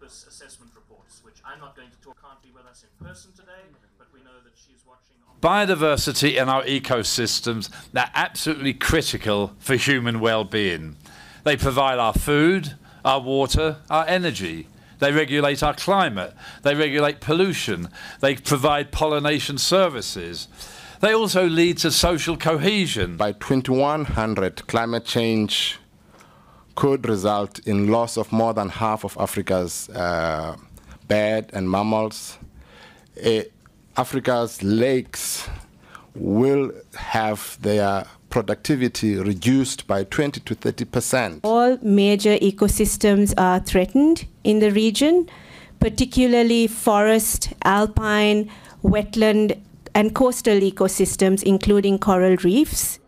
IPBES assessment reports, which I'm not going to talk, can't be with us in person today, but we know that she's watching. On Biodiversity and our ecosystems, they're absolutely critical for human well-being. They provide our food, our water, our energy. They regulate our climate. They regulate pollution. They provide pollination services. They also lead to social cohesion. By 2100, climate change could result in loss of more than half of Africa's uh, bird and mammals. Eh, Africa's lakes will have their productivity reduced by 20 to 30 percent. All major ecosystems are threatened in the region, particularly forest, alpine, wetland, and coastal ecosystems, including coral reefs.